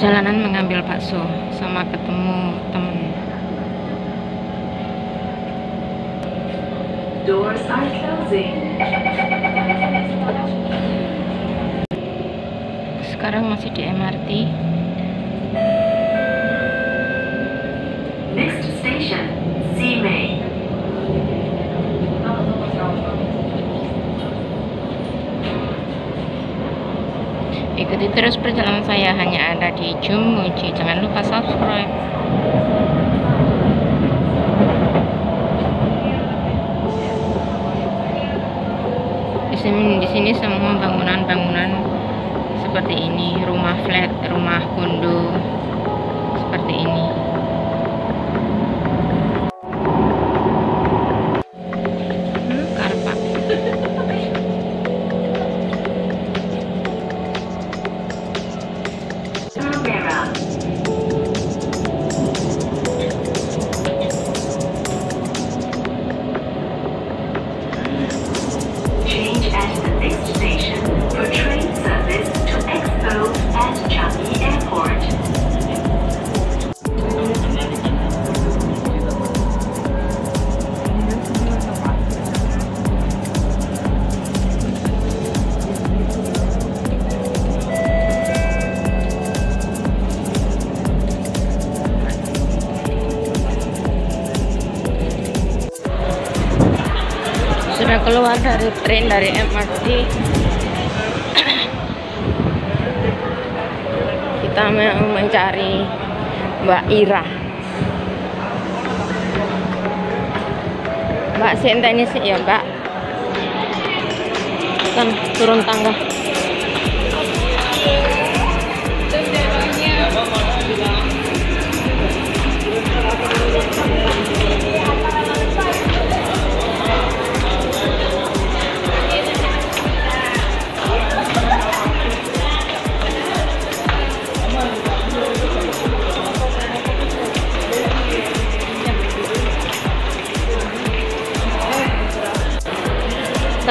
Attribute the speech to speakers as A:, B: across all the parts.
A: perjalanan mengambil bakso sama ketemu temen
B: Doors are closing.
A: sekarang masih di MRT ikuti terus perjalanan saya hanya ada di Jumuji. Jangan lupa subscribe. Di sini di sini semua bangunan-bangunan seperti ini. Rumah flat rumah kondo sudah keluar dari tren dari MRT kita mau mencari Mbak Ira. Mbak Sinta ini sih ya Mbak. Kan turun tangga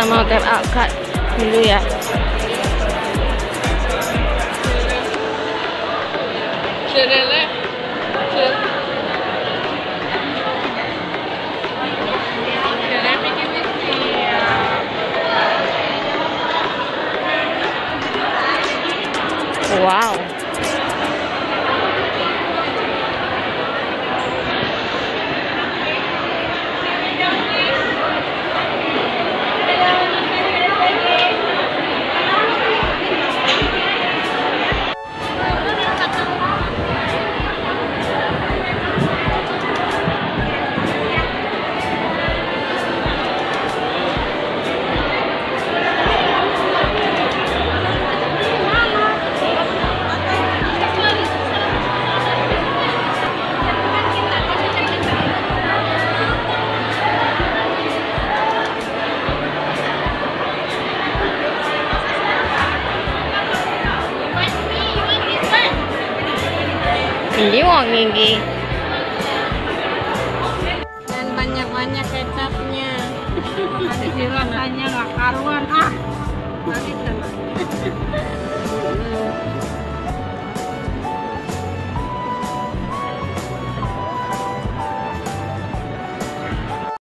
A: mau tap out card dulu ya. Wow ini wong ini
C: dan banyak-banyak kecapnya. Jadi rasanya nggak karuan ah. Nanti